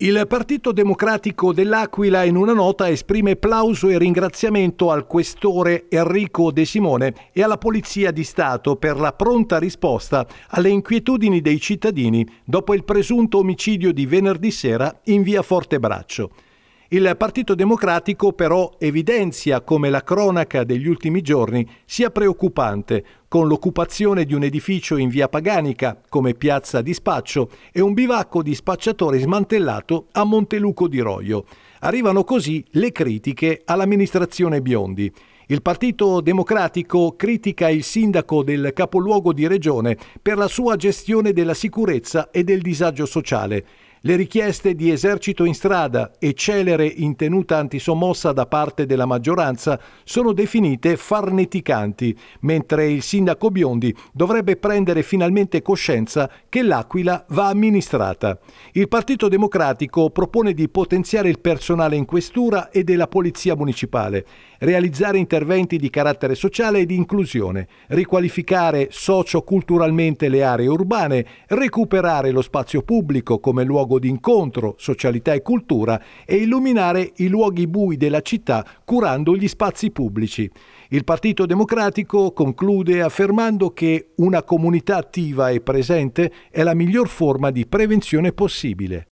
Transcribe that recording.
Il Partito Democratico dell'Aquila in una nota esprime plauso e ringraziamento al questore Enrico De Simone e alla Polizia di Stato per la pronta risposta alle inquietudini dei cittadini dopo il presunto omicidio di venerdì sera in via Fortebraccio. Il Partito Democratico però evidenzia come la cronaca degli ultimi giorni sia preoccupante, con l'occupazione di un edificio in via Paganica come piazza di spaccio e un bivacco di spacciatori smantellato a Monteluco di Roio. Arrivano così le critiche all'amministrazione Biondi. Il Partito Democratico critica il sindaco del capoluogo di regione per la sua gestione della sicurezza e del disagio sociale le richieste di esercito in strada e celere in tenuta antisommossa da parte della maggioranza sono definite farneticanti, mentre il sindaco Biondi dovrebbe prendere finalmente coscienza che l'Aquila va amministrata. Il Partito Democratico propone di potenziare il personale in questura e della Polizia Municipale, realizzare interventi di carattere sociale e di inclusione, riqualificare socio-culturalmente le aree urbane, recuperare lo spazio pubblico come luogo luogo di incontro, socialità e cultura e illuminare i luoghi bui della città curando gli spazi pubblici. Il Partito Democratico conclude affermando che una comunità attiva e presente è la miglior forma di prevenzione possibile.